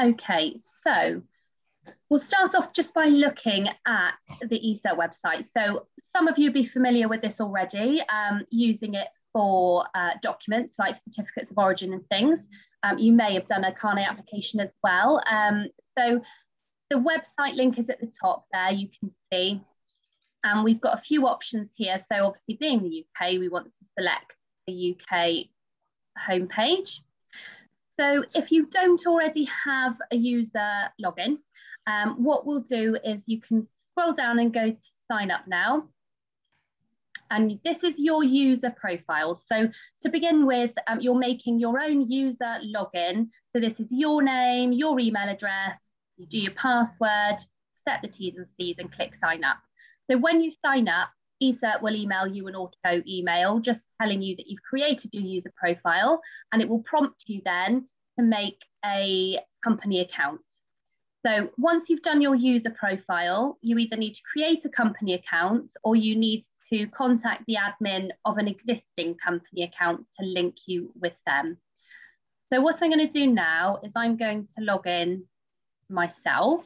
Okay, so we'll start off just by looking at the eCert website. So some of you be familiar with this already, um, using it for uh, documents like certificates of origin and things. Um, you may have done a Carnet application as well. Um, so the website link is at the top there, you can see. And we've got a few options here. So obviously being the UK, we want to select the UK homepage. So if you don't already have a user login, um, what we'll do is you can scroll down and go to sign up now. And this is your user profile. So to begin with, um, you're making your own user login. So this is your name, your email address, you do your password, set the T's and C's and click sign up. So when you sign up, eCert will email you an auto email just telling you that you've created your user profile and it will prompt you then to make a company account. So once you've done your user profile, you either need to create a company account or you need to contact the admin of an existing company account to link you with them. So what I'm going to do now is I'm going to log in myself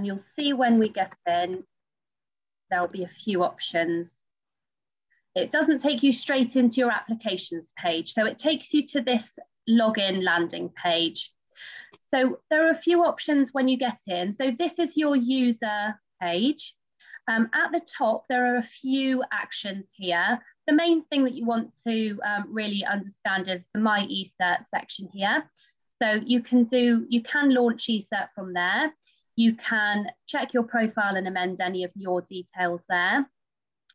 And you'll see when we get in, there'll be a few options. It doesn't take you straight into your applications page. So it takes you to this login landing page. So there are a few options when you get in. So this is your user page. Um, at the top, there are a few actions here. The main thing that you want to um, really understand is the My eCert section here. So you can do, you can launch eCert from there. You can check your profile and amend any of your details there.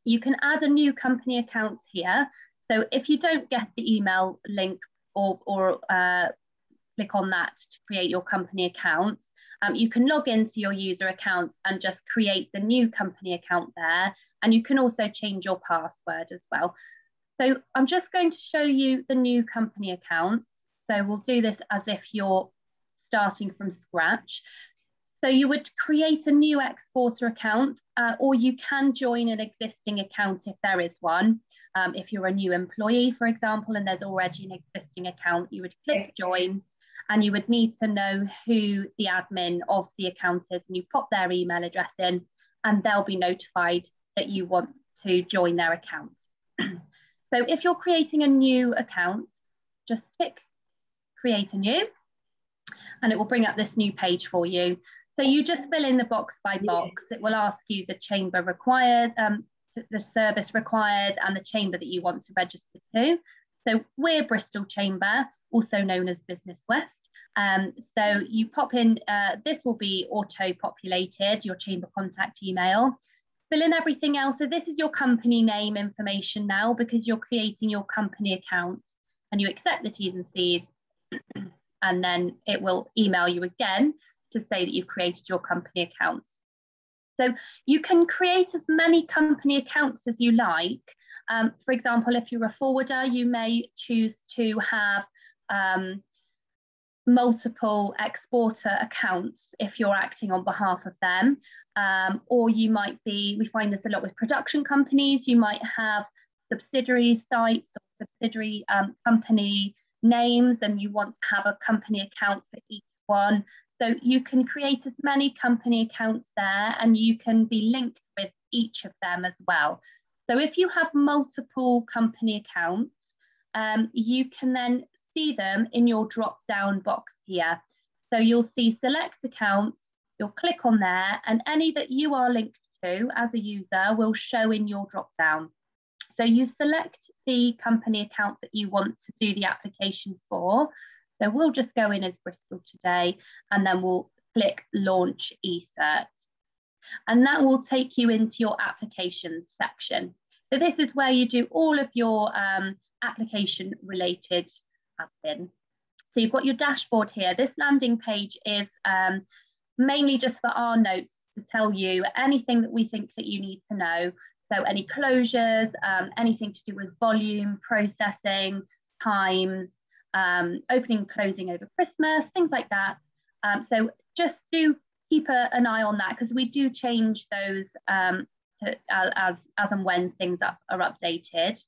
You can add a new company account here. So if you don't get the email link or, or uh, click on that to create your company account, um, you can log into your user account and just create the new company account there. And you can also change your password as well. So I'm just going to show you the new company account. So we'll do this as if you're starting from scratch. So you would create a new exporter account uh, or you can join an existing account if there is one. Um, if you're a new employee, for example, and there's already an existing account, you would click join and you would need to know who the admin of the account is and you pop their email address in and they'll be notified that you want to join their account. so if you're creating a new account, just tick create a new and it will bring up this new page for you. So you just fill in the box by box. It will ask you the chamber required, um, the service required, and the chamber that you want to register to. So we're Bristol Chamber, also known as Business West. Um, so you pop in, uh, this will be auto-populated, your chamber contact email. Fill in everything else. So this is your company name information now because you're creating your company account and you accept the T's and C's and then it will email you again to say that you've created your company account. So you can create as many company accounts as you like. Um, for example, if you're a forwarder, you may choose to have um, multiple exporter accounts if you're acting on behalf of them. Um, or you might be, we find this a lot with production companies, you might have subsidiary sites or subsidiary um, company names and you want to have a company account for each one. So you can create as many company accounts there and you can be linked with each of them as well. So if you have multiple company accounts, um, you can then see them in your drop down box here. So you'll see select accounts, you'll click on there and any that you are linked to as a user will show in your drop down. So you select the company account that you want to do the application for. So we'll just go in as Bristol today and then we'll click launch eCert. And that will take you into your applications section. So this is where you do all of your um, application related admin. So you've got your dashboard here. This landing page is um, mainly just for our notes to tell you anything that we think that you need to know. So any closures, um, anything to do with volume, processing, times, um, opening and closing over Christmas, things like that. Um, so just do keep a, an eye on that because we do change those um, to, uh, as, as and when things up, are updated.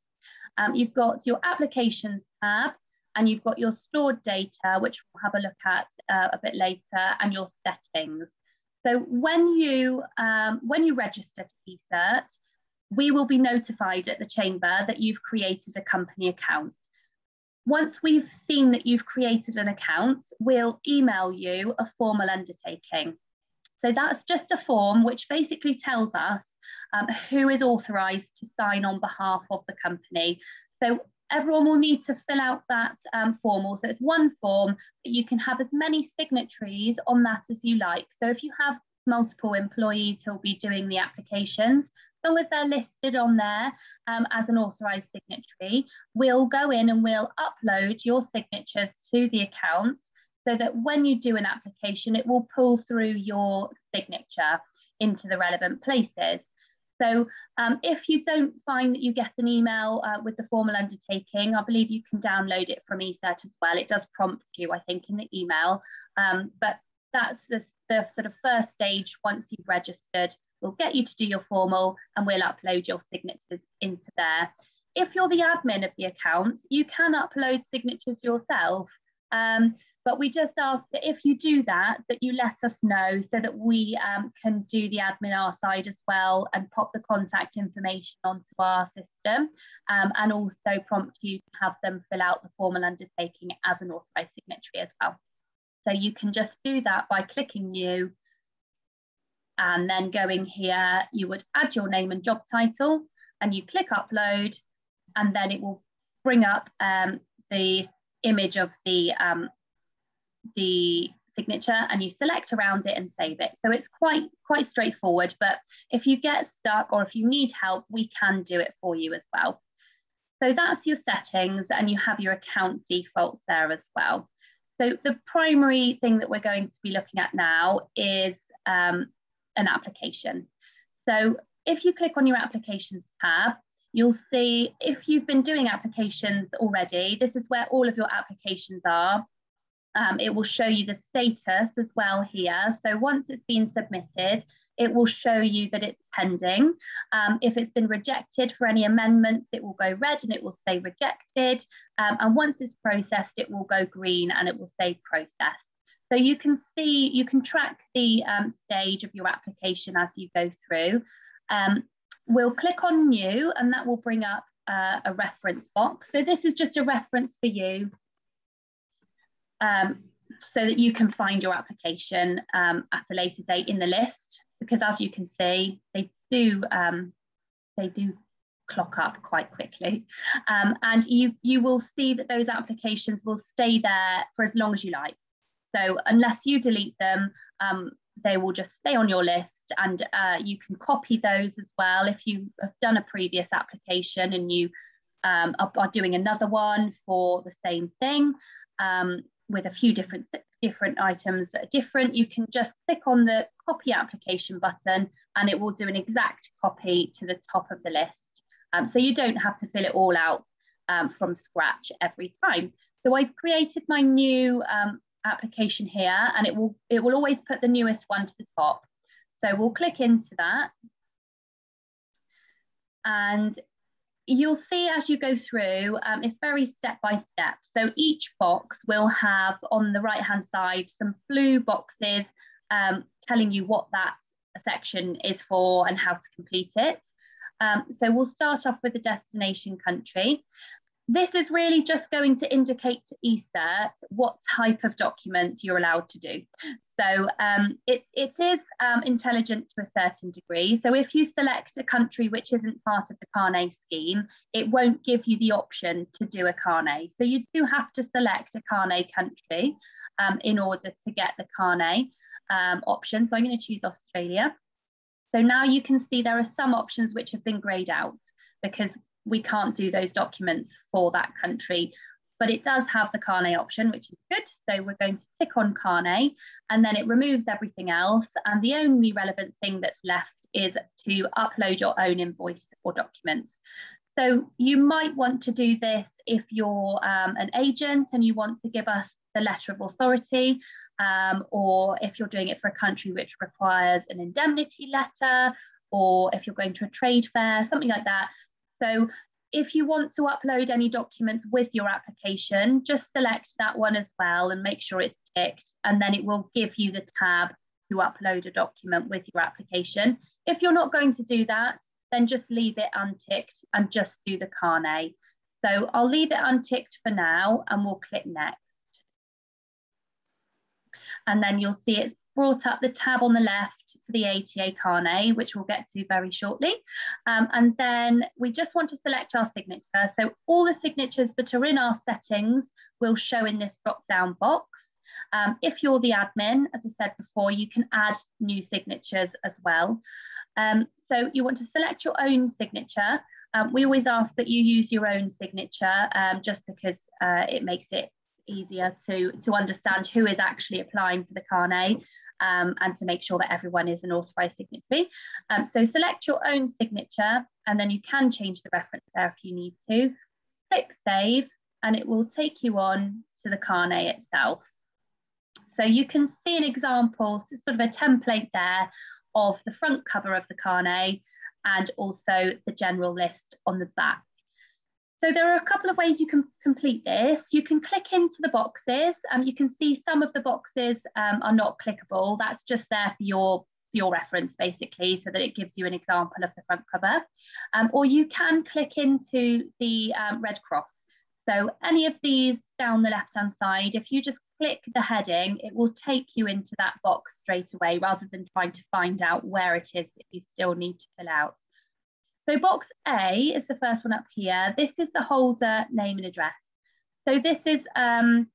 Um, you've got your applications tab and you've got your stored data, which we'll have a look at uh, a bit later, and your settings. So when you, um, when you register to eCert, we will be notified at the chamber that you've created a company account. Once we've seen that you've created an account, we'll email you a formal undertaking. So that's just a form which basically tells us um, who is authorised to sign on behalf of the company. So everyone will need to fill out that um, form. Also, it's one form, but you can have as many signatories on that as you like. So if you have multiple employees who'll be doing the applications, long as they're listed on there um, as an authorised signatory, we'll go in and we'll upload your signatures to the account so that when you do an application, it will pull through your signature into the relevant places. So um, if you don't find that you get an email uh, with the formal undertaking, I believe you can download it from eCert as well. It does prompt you, I think, in the email. Um, but that's the, the sort of first stage once you've registered. We'll get you to do your formal and we'll upload your signatures into there. If you're the admin of the account, you can upload signatures yourself. Um, but we just ask that if you do that, that you let us know so that we um, can do the admin our side as well and pop the contact information onto our system um, and also prompt you to have them fill out the formal undertaking as an authorised signatory as well. So you can just do that by clicking new and then going here, you would add your name and job title and you click upload and then it will bring up um, the image of the um, the signature and you select around it and save it. So it's quite, quite straightforward, but if you get stuck or if you need help, we can do it for you as well. So that's your settings and you have your account defaults there as well. So the primary thing that we're going to be looking at now is um, an application. So if you click on your applications tab, you'll see if you've been doing applications already, this is where all of your applications are. Um, it will show you the status as well here. So once it's been submitted, it will show you that it's pending. Um, if it's been rejected for any amendments, it will go red and it will say rejected. Um, and once it's processed, it will go green and it will say processed. So you can see, you can track the um, stage of your application as you go through. Um, we'll click on new and that will bring up uh, a reference box. So this is just a reference for you um, so that you can find your application um, at a later date in the list. Because as you can see, they do um, they do clock up quite quickly, um, and you you will see that those applications will stay there for as long as you like. So unless you delete them, um, they will just stay on your list, and uh, you can copy those as well if you have done a previous application and you um, are, are, doing another one for the same thing. Um, with a few different different items that are different, you can just click on the copy application button and it will do an exact copy to the top of the list. Um, so you don't have to fill it all out um, from scratch every time. So I've created my new um, application here and it will, it will always put the newest one to the top. So we'll click into that. And you'll see as you go through, um, it's very step by step. So each box will have on the right hand side some blue boxes um, telling you what that section is for and how to complete it. Um, so we'll start off with the destination country this is really just going to indicate to eCert what type of documents you're allowed to do. So um, it, it is um, intelligent to a certain degree. So if you select a country which isn't part of the Carnet scheme, it won't give you the option to do a Carnet. So you do have to select a Carnet country um, in order to get the Carnet um, option. So I'm going to choose Australia. So now you can see there are some options which have been grayed out because we can't do those documents for that country. But it does have the Carnet option, which is good. So we're going to tick on Carnet and then it removes everything else. And the only relevant thing that's left is to upload your own invoice or documents. So you might want to do this if you're um, an agent and you want to give us the letter of authority, um, or if you're doing it for a country which requires an indemnity letter, or if you're going to a trade fair, something like that. So if you want to upload any documents with your application, just select that one as well and make sure it's ticked, and then it will give you the tab to upload a document with your application. If you're not going to do that, then just leave it unticked and just do the carnet. So I'll leave it unticked for now and we'll click next. And then you'll see it's brought up the tab on the left for the ATA carnet, which we'll get to very shortly. Um, and then we just want to select our signature. So all the signatures that are in our settings will show in this drop-down box. Um, if you're the admin, as I said before, you can add new signatures as well. Um, so you want to select your own signature. Um, we always ask that you use your own signature um, just because uh, it makes it easier to, to understand who is actually applying for the carnet um, and to make sure that everyone is an authorised signatory. Um, so select your own signature and then you can change the reference there if you need to. Click save and it will take you on to the carnet itself. So you can see an example, sort of a template there of the front cover of the carnet and also the general list on the back. So there are a couple of ways you can complete this. You can click into the boxes. Um, you can see some of the boxes um, are not clickable. That's just there for your, for your reference, basically, so that it gives you an example of the front cover. Um, or you can click into the um, red cross. So any of these down the left-hand side, if you just click the heading, it will take you into that box straight away rather than trying to find out where it is that you still need to fill out. So box A is the first one up here. This is the holder name and address. So this is um,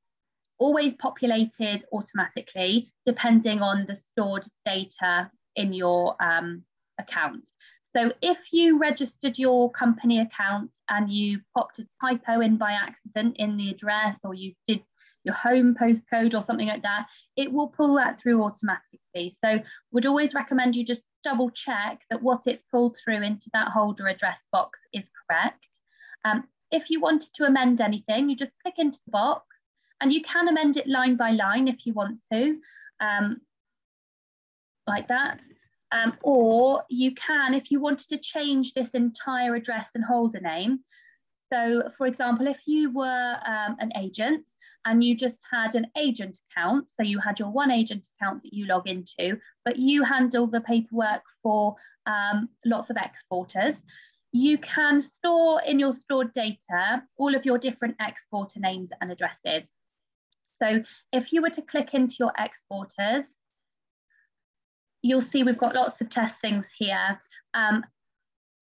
always populated automatically depending on the stored data in your um, account. So if you registered your company account and you popped a typo in by accident in the address or you did your home postcode or something like that, it will pull that through automatically. So would always recommend you just double check that what it's pulled through into that holder address box is correct. Um, if you wanted to amend anything, you just click into the box and you can amend it line by line if you want to, um, like that. Um, or you can, if you wanted to change this entire address and holder name. So for example, if you were um, an agent and you just had an agent account, so you had your one agent account that you log into, but you handle the paperwork for um, lots of exporters, you can store in your stored data all of your different exporter names and addresses. So if you were to click into your exporters, you'll see we've got lots of test things here. Um,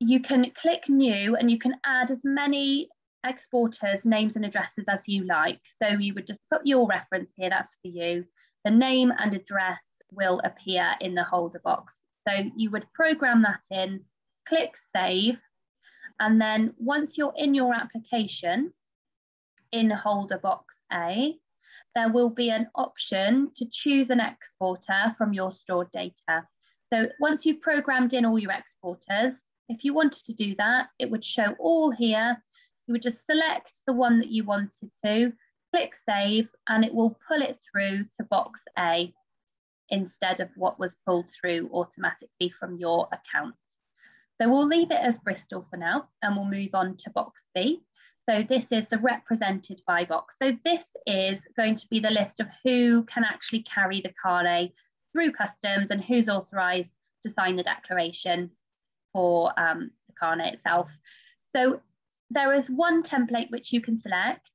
you can click new and you can add as many exporters names and addresses as you like. So you would just put your reference here, that's for you. The name and address will appear in the holder box. So you would program that in, click save, and then once you're in your application, in holder box A, there will be an option to choose an exporter from your stored data. So once you've programmed in all your exporters, if you wanted to do that, it would show all here you would just select the one that you wanted to, click save, and it will pull it through to box A instead of what was pulled through automatically from your account. So we'll leave it as Bristol for now, and we'll move on to box B. So this is the represented by box. So this is going to be the list of who can actually carry the carnet through customs and who's authorised to sign the declaration for um, the carnet itself. So there is one template which you can select.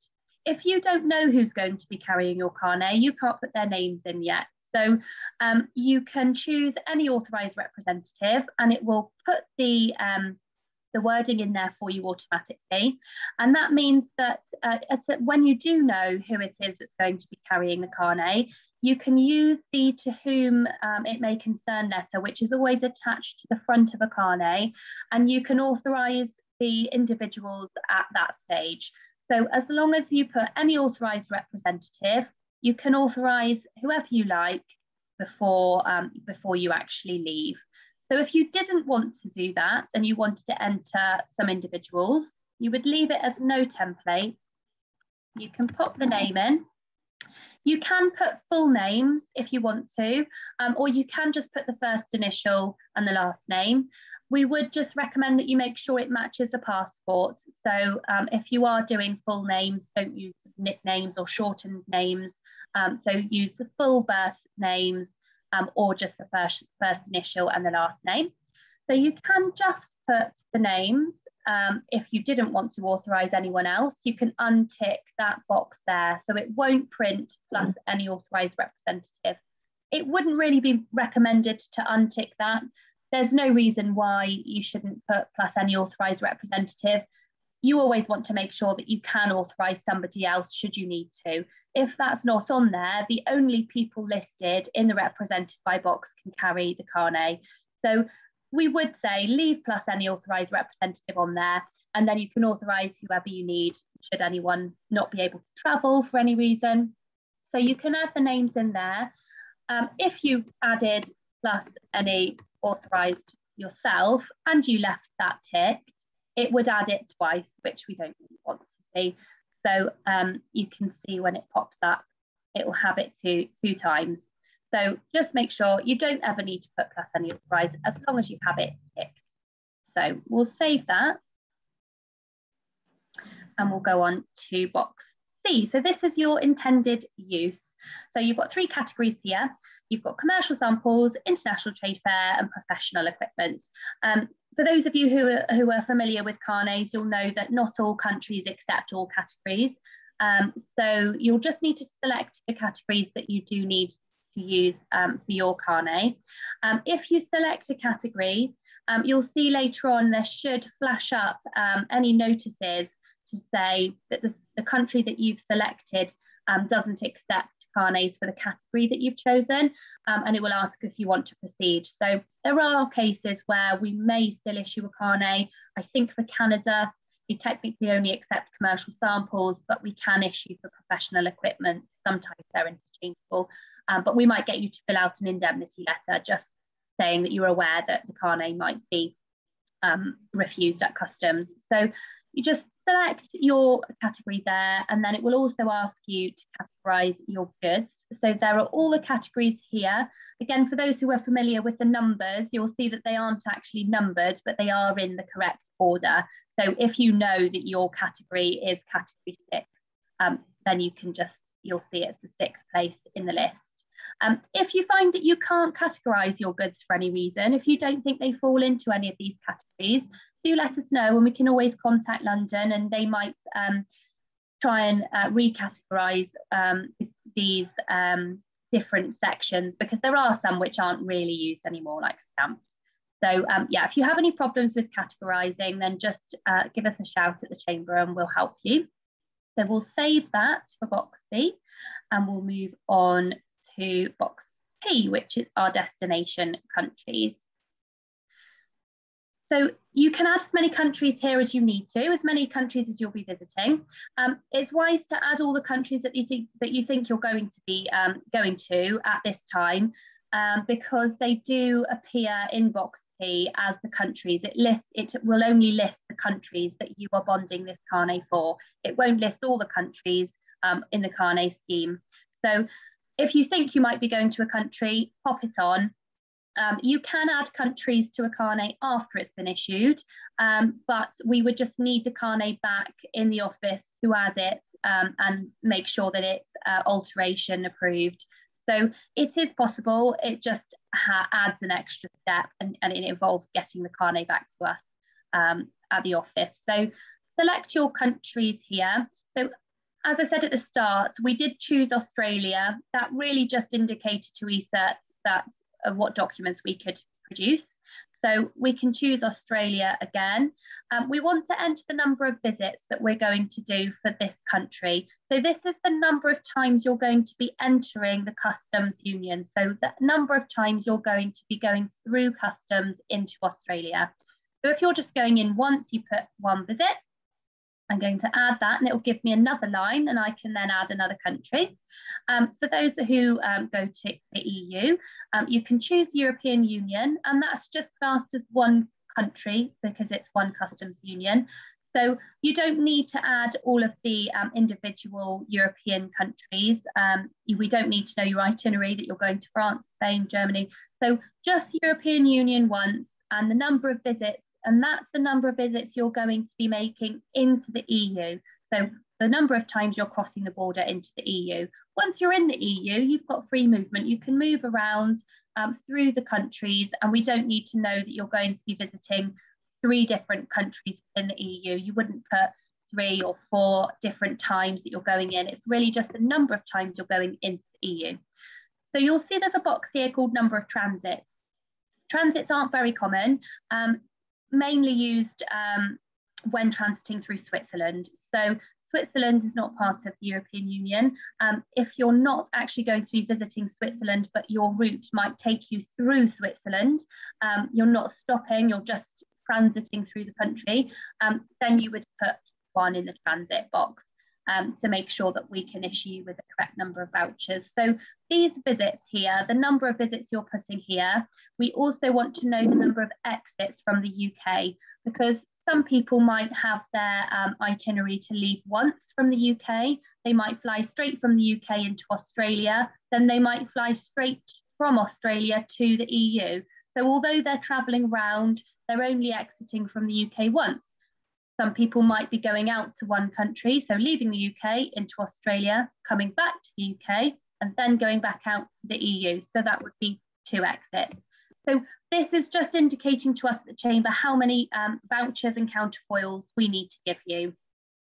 If you don't know who's going to be carrying your carnet, you can't put their names in yet. So um, you can choose any authorised representative and it will put the, um, the wording in there for you automatically. And that means that uh, when you do know who it is that's going to be carrying the carnet, you can use the to whom um, it may concern letter, which is always attached to the front of a carnet, and you can authorise the individuals at that stage. So as long as you put any authorised representative, you can authorise whoever you like before, um, before you actually leave. So if you didn't want to do that and you wanted to enter some individuals, you would leave it as no template. You can pop the name in. You can put full names if you want to, um, or you can just put the first initial and the last name. We would just recommend that you make sure it matches the passport. So um, if you are doing full names, don't use nicknames or shortened names. Um, so use the full birth names um, or just the first, first initial and the last name. So you can just put the names. Um, if you didn't want to authorize anyone else, you can untick that box there. So it won't print plus any authorized representative. It wouldn't really be recommended to untick that. There's no reason why you shouldn't put plus any authorized representative you always want to make sure that you can authorize somebody else should you need to. If that's not on there, the only people listed in the represented by box can carry the carnet. So we would say leave plus any authorised representative on there, and then you can authorise whoever you need should anyone not be able to travel for any reason. So you can add the names in there. Um, if you added plus any authorised yourself and you left that ticked, it would add it twice, which we don't really want to see. So um, you can see when it pops up, it will have it two, two times. So just make sure you don't ever need to put plus any price as long as you have it ticked. So we'll save that and we'll go on to box C. So this is your intended use. So you've got three categories here. You've got commercial samples, international trade fair and professional equipment. Um, for those of you who are, who are familiar with carnets, you'll know that not all countries accept all categories. Um, so you'll just need to select the categories that you do need to use um, for your carnet. Um, if you select a category, um, you'll see later on there should flash up um, any notices to say that the, the country that you've selected um, doesn't accept carnets for the category that you've chosen, um, and it will ask if you want to proceed. So there are cases where we may still issue a carnet. I think for Canada, we technically only accept commercial samples, but we can issue for professional equipment. Sometimes they're interchangeable. Um, but we might get you to fill out an indemnity letter just saying that you're aware that the carnet might be um, refused at customs. So you just select your category there and then it will also ask you to categorize your goods. So there are all the categories here. Again, for those who are familiar with the numbers, you'll see that they aren't actually numbered, but they are in the correct order. So if you know that your category is category six, um, then you can just, you'll see it's the sixth place in the list. Um, if you find that you can't categorise your goods for any reason, if you don't think they fall into any of these categories, do let us know and we can always contact London and they might um, try and uh, recategorise um, these um, different sections because there are some which aren't really used anymore, like stamps. So um, yeah, if you have any problems with categorising, then just uh, give us a shout at the chamber and we'll help you. So we'll save that for box C and we'll move on to box P, which is our destination countries. So you can add as many countries here as you need to, as many countries as you'll be visiting. Um, it's wise to add all the countries that you think that you think you're going to be um, going to at this time, um, because they do appear in box P as the countries. It lists it will only list the countries that you are bonding this carnet for. It won't list all the countries um, in the carnet scheme. So if you think you might be going to a country, pop it on. Um, you can add countries to a carnet after it's been issued, um, but we would just need the carnet back in the office to add it um, and make sure that it's uh, alteration approved. So it is possible, it just adds an extra step and, and, it involves getting the carnet back to us um, at the office. So select your countries here. So as I said at the start, we did choose Australia. That really just indicated to eCert that uh, what documents we could produce. So we can choose Australia again. Um, we want to enter the number of visits that we're going to do for this country. So this is the number of times you're going to be entering the customs union. So the number of times you're going to be going through customs into Australia. So if you're just going in once, you put one visit. I'm going to add that and it will give me another line and I can then add another country. Um, for those who um, go to the EU, um, you can choose European Union and that's just classed as one country because it's one customs union. So you don't need to add all of the um, individual European countries. Um, we don't need to know your itinerary that you're going to France, Spain, Germany. So just European Union once and the number of visits, and that's the number of visits you're going to be making into the EU. So the number of times you're crossing the border into the EU. Once you're in the EU, you've got free movement. You can move around um, through the countries, and we don't need to know that you're going to be visiting three different countries in the EU. You wouldn't put three or four different times that you're going in. It's really just the number of times you're going into the EU. So you'll see there's a box here called number of transits. Transits aren't very common, um, mainly used um, when transiting through Switzerland. So Switzerland is not part of the European Union. Um, if you're not actually going to be visiting Switzerland, but your route might take you through Switzerland, um, you're not stopping, you're just transiting through the country, um, then you would put one in the transit box. Um, to make sure that we can issue with the correct number of vouchers. So these visits here, the number of visits you're putting here, we also want to know the number of exits from the UK because some people might have their um, itinerary to leave once from the UK. They might fly straight from the UK into Australia, then they might fly straight from Australia to the EU. So although they're travelling around, they're only exiting from the UK once. Some people might be going out to one country, so leaving the UK into Australia, coming back to the UK, and then going back out to the EU. So that would be two exits. So this is just indicating to us at the chamber how many um, vouchers and counterfoils we need to give you.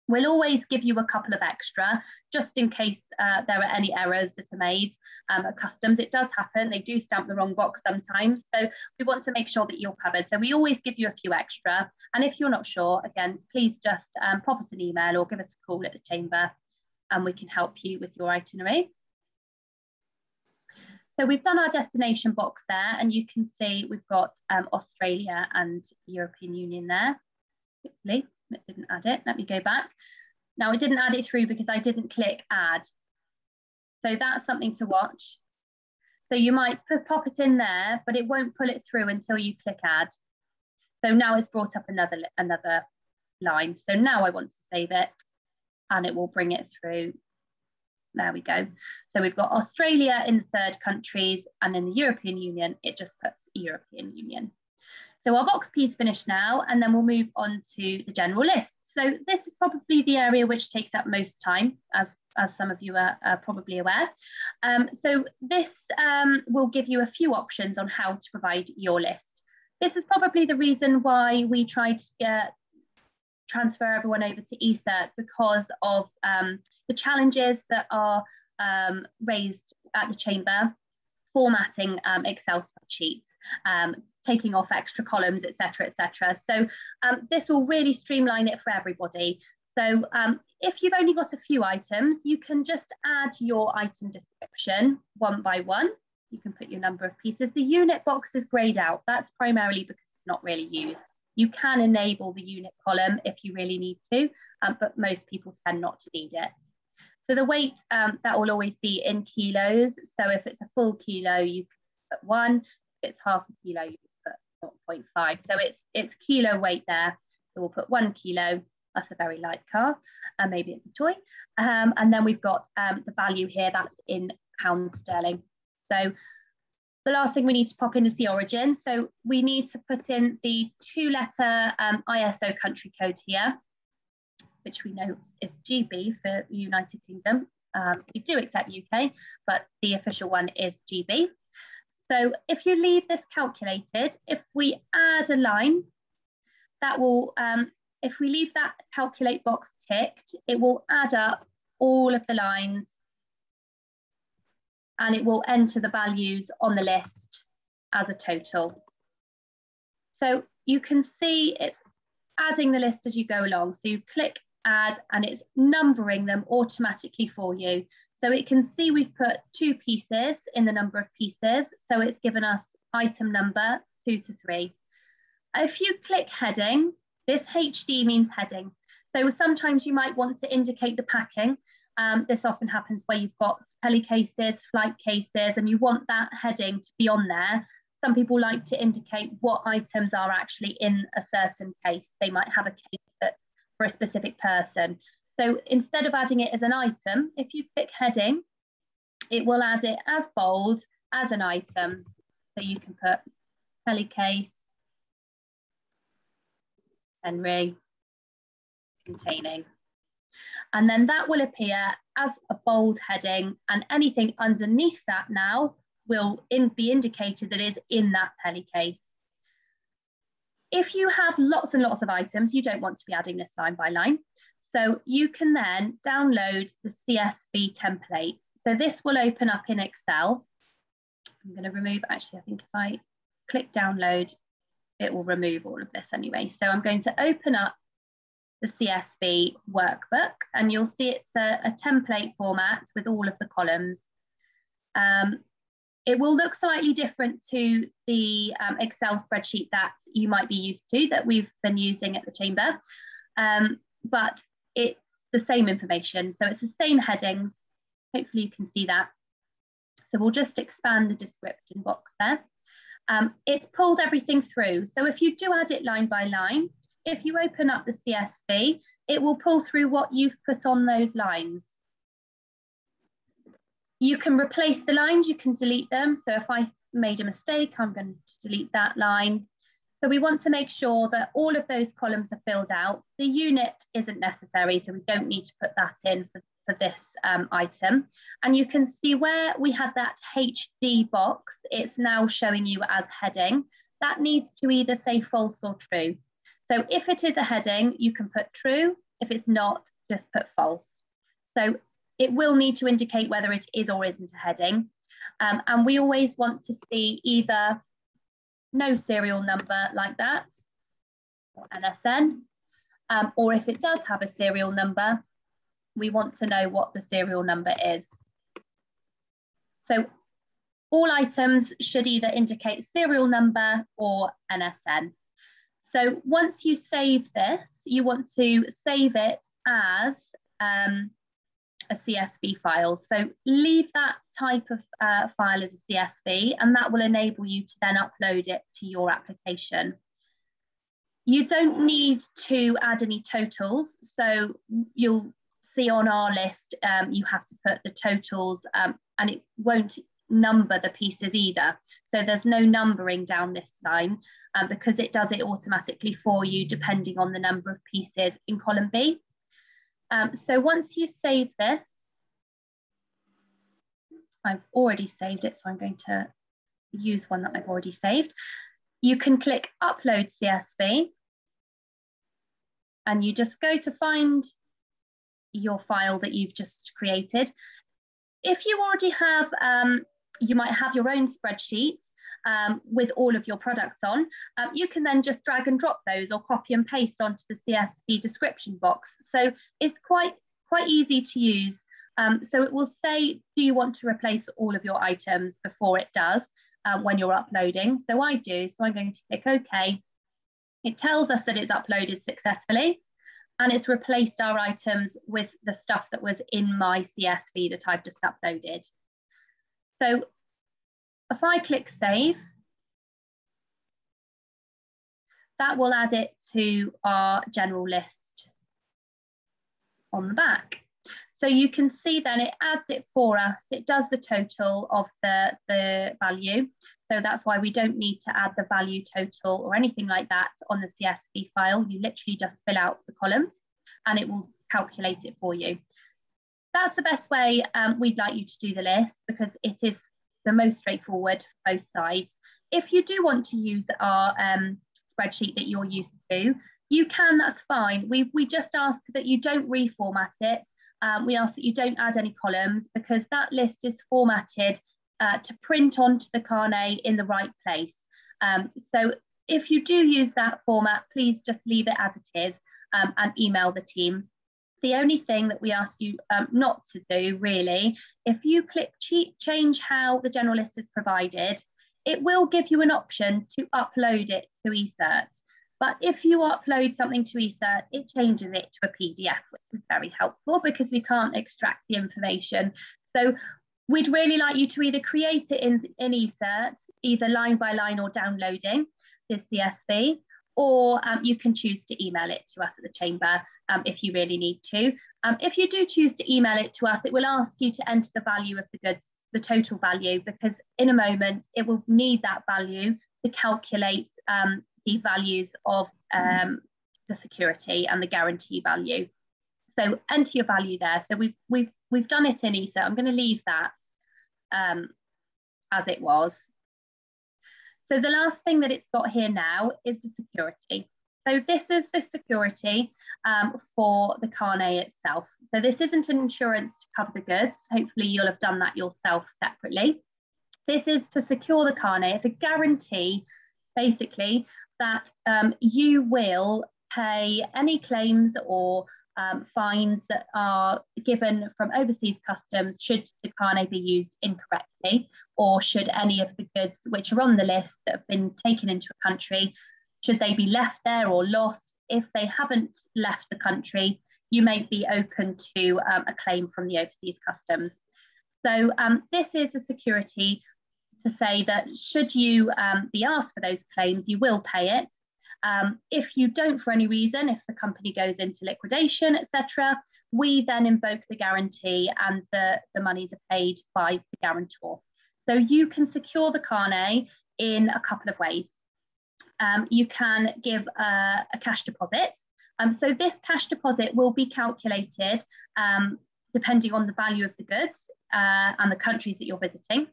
We'll always give you a couple of extra, just in case uh, there are any errors that are made um, at customs. It does happen, they do stamp the wrong box sometimes. So we want to make sure that you're covered. So we always give you a few extra. And if you're not sure, again, please just um, pop us an email or give us a call at the chamber and we can help you with your itinerary. So we've done our destination box there and you can see we've got um, Australia and European Union there. Quickly, it didn't add it. Let me go back. Now it didn't add it through because I didn't click add. So that's something to watch. So you might put, pop it in there, but it won't pull it through until you click add. So now it's brought up another, another line. So now I want to save it and it will bring it through there we go. So we've got Australia in third countries and in the European Union, it just puts European Union. So our box P is finished now, and then we'll move on to the general list. So this is probably the area which takes up most time, as, as some of you are, are probably aware. Um, so this um, will give you a few options on how to provide your list. This is probably the reason why we tried to get transfer everyone over to eCert because of um, the challenges that are um, raised at the chamber, formatting um, Excel spreadsheets, um, taking off extra columns, etc., etc. So um, this will really streamline it for everybody. So um, if you've only got a few items, you can just add your item description one by one. You can put your number of pieces. The unit box is grayed out. That's primarily because it's not really used. You can enable the unit column if you really need to, um, but most people tend not to need it. So the weight, um, that will always be in kilos. So if it's a full kilo, you put one. If it's half a kilo, you put 0.5. So it's, it's kilo weight there. So we'll put one kilo. That's a very light car. And maybe it's a toy. Um, and then we've got um, the value here, that's in pounds sterling. So the last thing we need to pop in is the origin. So we need to put in the two letter um, ISO country code here, which we know is GB for the United Kingdom. Um, we do accept UK, but the official one is GB. So if you leave this calculated, if we add a line, that will, um, if we leave that calculate box ticked, it will add up all of the lines and it will enter the values on the list as a total. So you can see it's adding the list as you go along. So you click add and it's numbering them automatically for you. So it can see we've put two pieces in the number of pieces. So it's given us item number two to three. If you click heading, this HD means heading. So sometimes you might want to indicate the packing. Um, this often happens where you've got Peli cases, flight cases, and you want that heading to be on there. Some people like to indicate what items are actually in a certain case. They might have a case for a specific person. So instead of adding it as an item, if you click heading, it will add it as bold as an item. So you can put Peli case, Henry, containing. And then that will appear as a bold heading and anything underneath that now will in, be indicated that is in that Peli case. If you have lots and lots of items, you don't want to be adding this line by line. So you can then download the CSV template. So this will open up in Excel. I'm going to remove, actually, I think if I click download, it will remove all of this anyway. So I'm going to open up the CSV workbook and you'll see it's a, a template format with all of the columns. Um, it will look slightly different to the um, Excel spreadsheet that you might be used to that we've been using at the chamber, um, but it's the same information. So it's the same headings. Hopefully you can see that. So we'll just expand the description box there. Um, it's pulled everything through. So if you do add it line by line, if you open up the CSV, it will pull through what you've put on those lines. You can replace the lines, you can delete them. So if I made a mistake, I'm going to delete that line. So we want to make sure that all of those columns are filled out. The unit isn't necessary, so we don't need to put that in for, for this um, item. And you can see where we had that HD box, it's now showing you as heading. That needs to either say false or true. So if it is a heading, you can put true. If it's not, just put false. So it will need to indicate whether it is or isn't a heading. Um, and we always want to see either no serial number like that, or NSN, um, or if it does have a serial number, we want to know what the serial number is. So all items should either indicate serial number or NSN. So once you save this, you want to save it as um, a CSV file. So leave that type of uh, file as a CSV and that will enable you to then upload it to your application. You don't need to add any totals. So you'll see on our list, um, you have to put the totals um, and it won't number the pieces either. So there's no numbering down this line um, because it does it automatically for you depending on the number of pieces in column B. Um, so once you save this, I've already saved it, so I'm going to use one that I've already saved. You can click upload CSV and you just go to find your file that you've just created. If you already have um, you might have your own spreadsheets um, with all of your products on. Um, you can then just drag and drop those or copy and paste onto the CSV description box. So it's quite, quite easy to use. Um, so it will say, do you want to replace all of your items before it does um, when you're uploading? So I do, so I'm going to click OK. It tells us that it's uploaded successfully and it's replaced our items with the stuff that was in my CSV that I've just uploaded. So if I click save, that will add it to our general list on the back. So you can see then it adds it for us. It does the total of the, the value. So that's why we don't need to add the value total or anything like that on the CSV file. You literally just fill out the columns and it will calculate it for you that's the best way um, we'd like you to do the list because it is the most straightforward for both sides. If you do want to use our um, spreadsheet that you're used to, you can, that's fine. We, we just ask that you don't reformat it. Um, we ask that you don't add any columns because that list is formatted uh, to print onto the carnet in the right place. Um, so if you do use that format, please just leave it as it is um, and email the team the only thing that we ask you um, not to do really, if you click change how the general list is provided, it will give you an option to upload it to eCert. But if you upload something to eCert, it changes it to a PDF, which is very helpful because we can't extract the information. So we'd really like you to either create it in, in eCert, either line by line or downloading this CSV, or um, you can choose to email it to us at the chamber um, if you really need to. Um, if you do choose to email it to us, it will ask you to enter the value of the goods, the total value, because in a moment it will need that value to calculate um, the values of um, the security and the guarantee value. So enter your value there. So we've, we've, we've done it in eCert. I'm going to leave that um, as it was. So the last thing that it's got here now is the security. So this is the security um, for the carnet itself. So this isn't an insurance to cover the goods. Hopefully you'll have done that yourself separately. This is to secure the carnet. It's a guarantee, basically, that um, you will pay any claims or um, fines that are given from overseas customs should the carnet be used incorrectly, or should any of the goods which are on the list that have been taken into a country, should they be left there or lost? If they haven't left the country, you may be open to um, a claim from the overseas customs. So um, this is a security to say that should you um, be asked for those claims, you will pay it. Um, if you don't for any reason, if the company goes into liquidation, etc., we then invoke the guarantee and the, the monies are paid by the guarantor. So you can secure the carnet in a couple of ways. Um, you can give a, a cash deposit. Um, so this cash deposit will be calculated um, depending on the value of the goods uh, and the countries that you're visiting,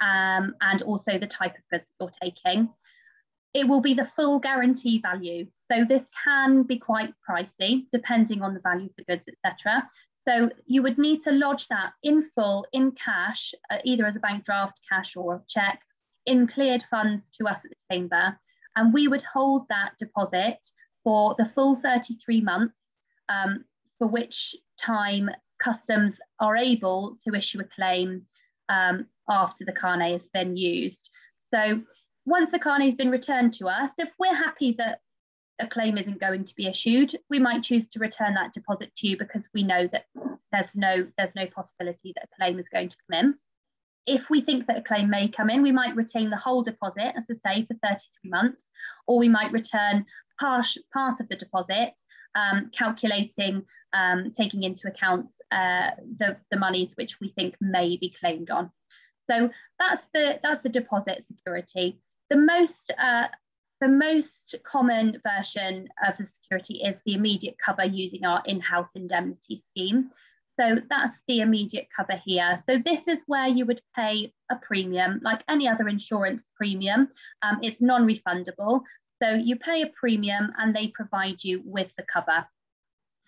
um, and also the type of goods you're taking it will be the full guarantee value. So this can be quite pricey depending on the value of the goods, etc. So you would need to lodge that in full, in cash, uh, either as a bank draft, cash or check, in cleared funds to us at the chamber. And we would hold that deposit for the full 33 months, um, for which time customs are able to issue a claim um, after the carnet has been used. So once the carnet has been returned to us, if we're happy that a claim isn't going to be issued, we might choose to return that deposit to you because we know that there's no there's no possibility that a claim is going to come in. If we think that a claim may come in, we might retain the whole deposit, as I say, for 33 months, or we might return part, part of the deposit, um, calculating, um, taking into account uh, the, the monies which we think may be claimed on. So that's the that's the deposit security. The most, uh, the most common version of the security is the immediate cover using our in-house indemnity scheme. So that's the immediate cover here. So this is where you would pay a premium, like any other insurance premium. Um, it's non-refundable. So you pay a premium and they provide you with the cover.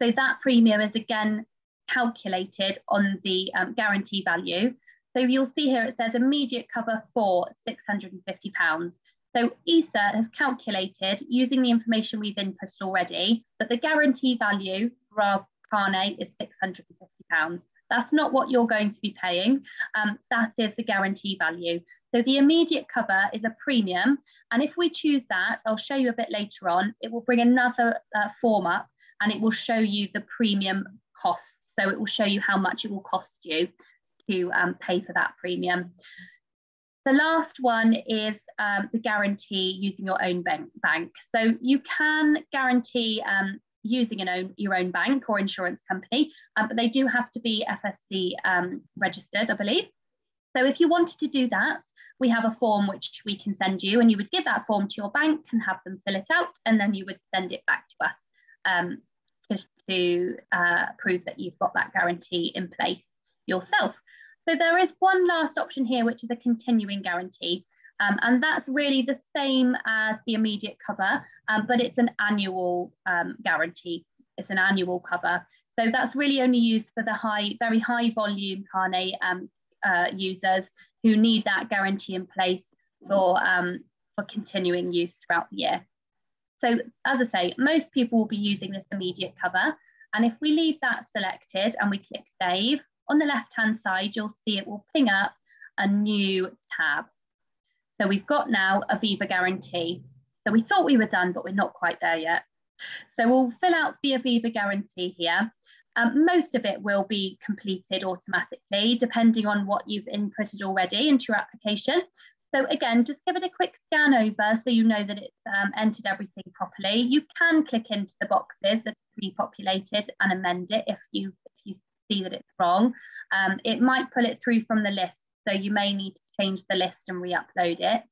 So that premium is again calculated on the um, guarantee value. So you'll see here it says immediate cover for £650. So ESA has calculated using the information we've inputted already that the guarantee value for our carnet is £650. That's not what you're going to be paying. Um, that is the guarantee value. So the immediate cover is a premium. And if we choose that, I'll show you a bit later on, it will bring another uh, form up and it will show you the premium costs. So it will show you how much it will cost you to um, pay for that premium. The last one is um, the guarantee using your own bank. So you can guarantee um, using an own, your own bank or insurance company, uh, but they do have to be FSC um, registered, I believe. So if you wanted to do that, we have a form which we can send you, and you would give that form to your bank and have them fill it out, and then you would send it back to us um, to, to uh, prove that you've got that guarantee in place yourself. So there is one last option here, which is a continuing guarantee. Um, and that's really the same as the immediate cover, um, but it's an annual um, guarantee. It's an annual cover. So that's really only used for the high, very high volume carnet um, uh, users who need that guarantee in place for, um, for continuing use throughout the year. So as I say, most people will be using this immediate cover. And if we leave that selected and we click save, on the left-hand side, you'll see it will ping up a new tab. So we've got now Aviva Guarantee. So we thought we were done, but we're not quite there yet. So we'll fill out the Aviva Guarantee here. Um, most of it will be completed automatically, depending on what you've inputted already into your application. So again, just give it a quick scan over so you know that it's um, entered everything properly. You can click into the boxes that are pre-populated and amend it if you see that it's wrong. Um, it might pull it through from the list, so you may need to change the list and re-upload it.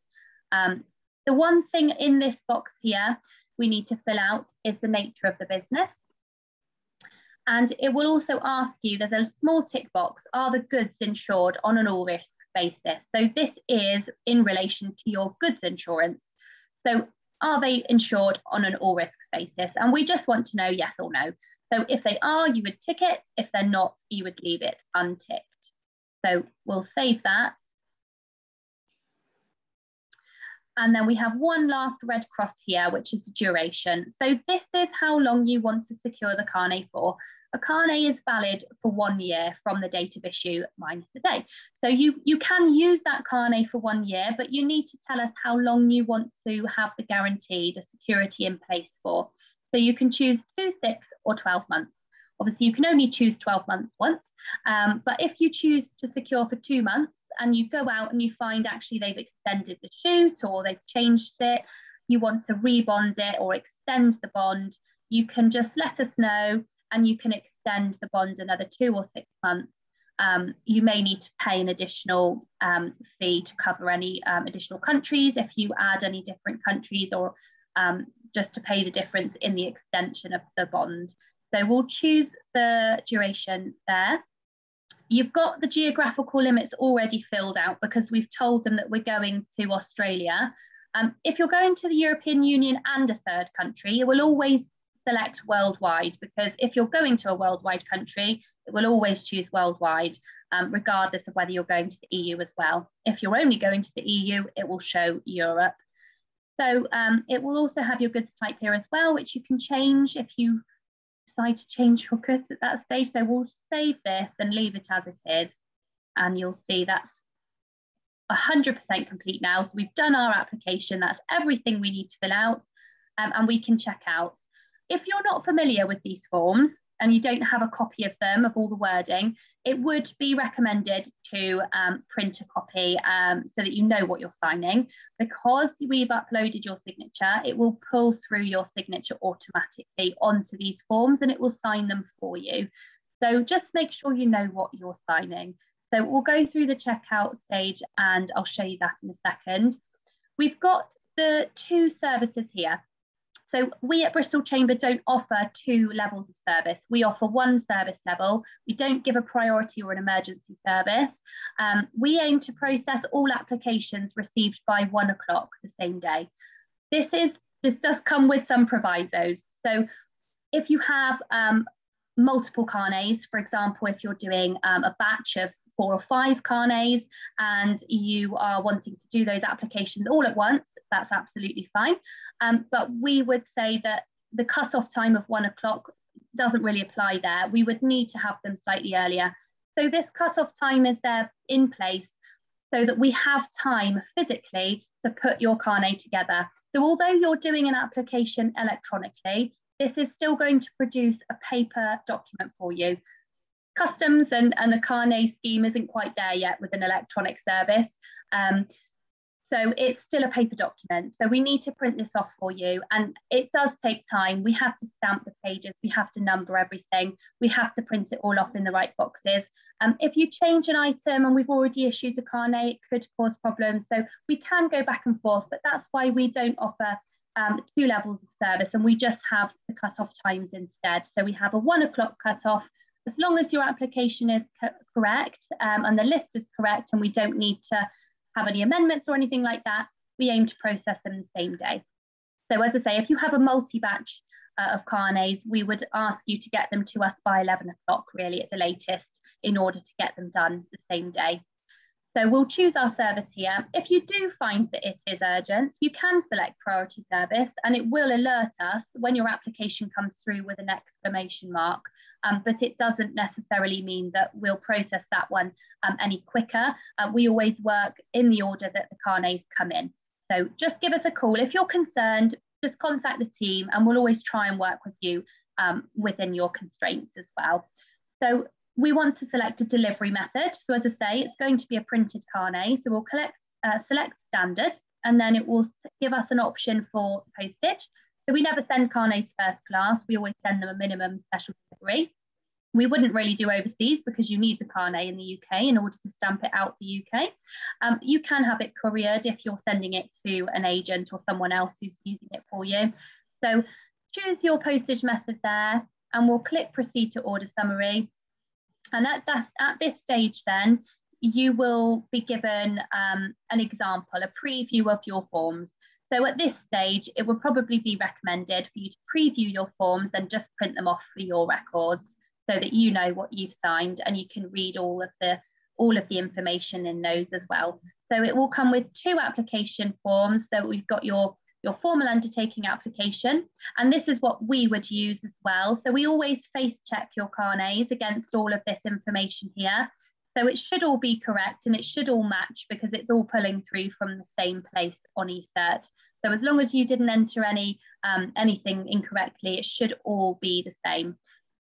Um, the one thing in this box here we need to fill out is the nature of the business. And it will also ask you, there's a small tick box, are the goods insured on an all risk basis? So this is in relation to your goods insurance. So are they insured on an all risk basis? And we just want to know yes or no. So if they are, you would tick it. If they're not, you would leave it unticked. So we'll save that. And then we have one last red cross here, which is the duration. So this is how long you want to secure the carnet for. A carnet is valid for one year from the date of issue minus a day. So you, you can use that carnet for one year, but you need to tell us how long you want to have the guarantee, the security in place for. So you can choose two, six or 12 months. Obviously, you can only choose 12 months once, um, but if you choose to secure for two months and you go out and you find actually they've extended the shoot or they've changed it, you want to rebond it or extend the bond, you can just let us know and you can extend the bond another two or six months. Um, you may need to pay an additional um, fee to cover any um, additional countries if you add any different countries or um, just to pay the difference in the extension of the bond. So we'll choose the duration there. You've got the geographical limits already filled out because we've told them that we're going to Australia. Um, if you're going to the European Union and a third country, it will always select worldwide because if you're going to a worldwide country, it will always choose worldwide, um, regardless of whether you're going to the EU as well. If you're only going to the EU, it will show Europe. So um, it will also have your goods type here as well, which you can change if you decide to change your goods at that stage. So we'll save this and leave it as it is. And you'll see that's 100% complete now. So we've done our application. That's everything we need to fill out um, and we can check out. If you're not familiar with these forms, and you don't have a copy of them, of all the wording, it would be recommended to um, print a copy um, so that you know what you're signing. Because we've uploaded your signature, it will pull through your signature automatically onto these forms and it will sign them for you. So just make sure you know what you're signing. So we'll go through the checkout stage and I'll show you that in a second. We've got the two services here. So we at Bristol Chamber don't offer two levels of service. We offer one service level. We don't give a priority or an emergency service. Um, we aim to process all applications received by one o'clock the same day. This is this does come with some provisos. So if you have um, multiple carnets, for example, if you're doing um, a batch of four or five carnets and you are wanting to do those applications all at once, that's absolutely fine. Um, but we would say that the cut-off time of one o'clock doesn't really apply there. We would need to have them slightly earlier. So this cut-off time is there in place so that we have time physically to put your carnet together. So although you're doing an application electronically, this is still going to produce a paper document for you customs and, and the carnet scheme isn't quite there yet with an electronic service. Um, so it's still a paper document. So we need to print this off for you. And it does take time. We have to stamp the pages, we have to number everything, we have to print it all off in the right boxes. Um, if you change an item and we've already issued the carnet, it could cause problems. So we can go back and forth, but that's why we don't offer um, two levels of service and we just have the cut-off times instead. So we have a one o'clock cut-off as long as your application is co correct um, and the list is correct and we don't need to have any amendments or anything like that, we aim to process them the same day. So as I say, if you have a multi-batch uh, of carnets, we would ask you to get them to us by 11 o'clock really at the latest in order to get them done the same day. So we'll choose our service here. If you do find that it is urgent, you can select priority service and it will alert us when your application comes through with an exclamation mark um, but it doesn't necessarily mean that we'll process that one um, any quicker. Uh, we always work in the order that the carnets come in. So just give us a call. If you're concerned, just contact the team and we'll always try and work with you um, within your constraints as well. So we want to select a delivery method. So as I say, it's going to be a printed carnet. So we'll collect, uh, select standard, and then it will give us an option for postage. So we never send carnets first class, we always send them a minimum special delivery. We wouldn't really do overseas because you need the carnet in the UK in order to stamp it out the UK. Um, you can have it couriered if you're sending it to an agent or someone else who's using it for you. So choose your postage method there and we'll click proceed to order summary. And at, at this stage then, you will be given um, an example, a preview of your forms. So at this stage, it would probably be recommended for you to preview your forms and just print them off for your records so that you know what you've signed and you can read all of the all of the information in those as well. So it will come with two application forms. So we've got your your formal undertaking application. And this is what we would use as well. So we always face check your carnets against all of this information here. So it should all be correct and it should all match because it's all pulling through from the same place on eCert. So as long as you didn't enter any um, anything incorrectly, it should all be the same.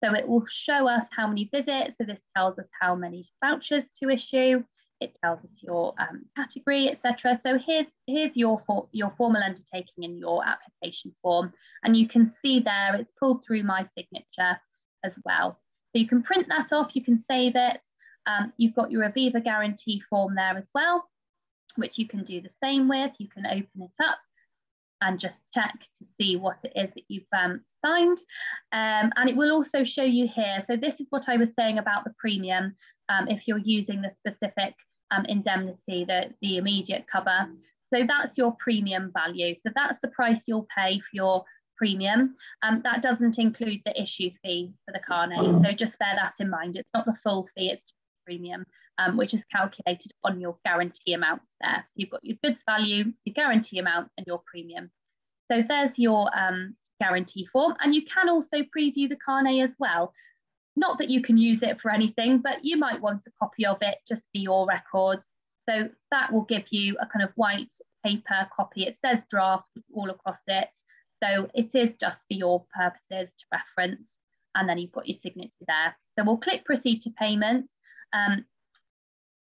So it will show us how many visits. So this tells us how many vouchers to issue. It tells us your um, category, etc. So here's, here's your, for, your formal undertaking in your application form. And you can see there it's pulled through my signature as well. So you can print that off, you can save it. Um, you've got your Aviva guarantee form there as well, which you can do the same with. You can open it up and just check to see what it is that you've um, signed. Um, and it will also show you here. So this is what I was saying about the premium um, if you're using the specific um, indemnity, the, the immediate cover. So that's your premium value. So that's the price you'll pay for your premium. Um, that doesn't include the issue fee for the carnet. So just bear that in mind. It's not the full fee, it's just premium, um, which is calculated on your guarantee amounts there. So you've got your goods value, your guarantee amount, and your premium. So there's your um, guarantee form. And you can also preview the carnet as well. Not that you can use it for anything, but you might want a copy of it just for your records. So that will give you a kind of white paper copy. It says draft all across it. So it is just for your purposes to reference. And then you've got your signature there. So we'll click proceed to payment. Um,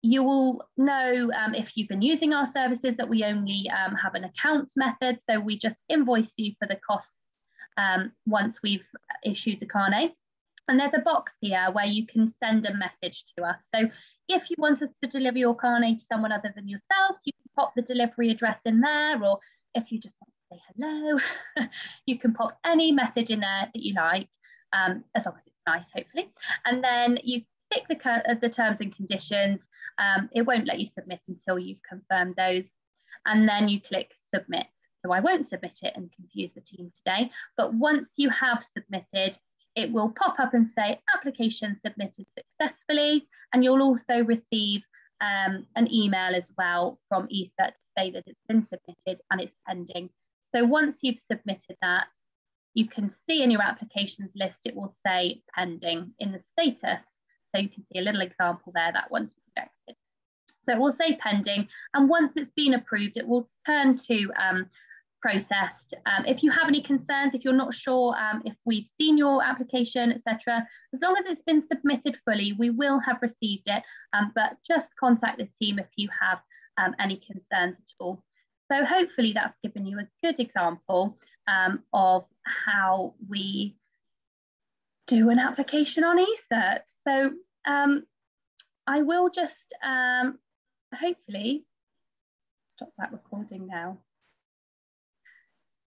you will know um, if you've been using our services that we only um, have an account method. So we just invoice you for the costs um, once we've issued the carnet. And there's a box here where you can send a message to us. So if you want us to deliver your carnet to someone other than yourselves, you can pop the delivery address in there. Or if you just want to say hello, you can pop any message in there that you like, um, as long as it's nice, hopefully. And then you pick the, uh, the terms and conditions. Um, it won't let you submit until you've confirmed those. And then you click submit. So I won't submit it and confuse the team today. But once you have submitted, it will pop up and say application submitted successfully. And you'll also receive um, an email as well from eCert to say that it's been submitted and it's pending. So once you've submitted that, you can see in your applications list, it will say pending in the status. So you can see a little example there, that one's rejected. So it will say pending, and once it's been approved, it will turn to um, processed. Um, if you have any concerns, if you're not sure um, if we've seen your application, etc., as long as it's been submitted fully, we will have received it, um, but just contact the team if you have um, any concerns at all. So hopefully that's given you a good example um, of how we do an application on eCert. So um, I will just hopefully stop that recording now.